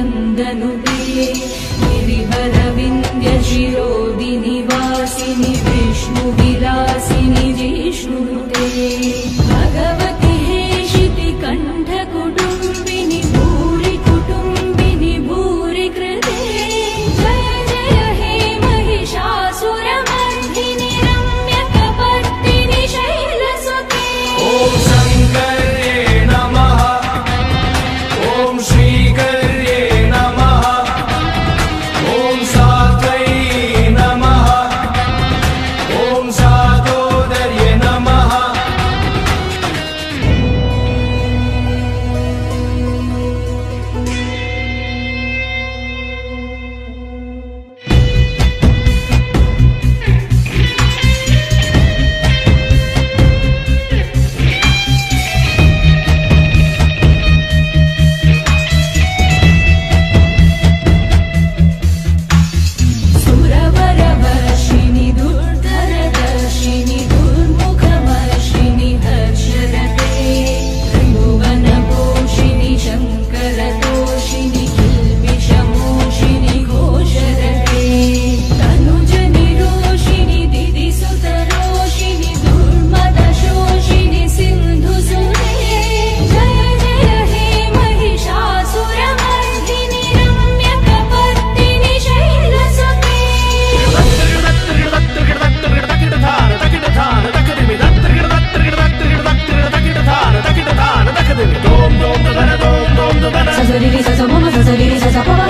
الأندلس 言葉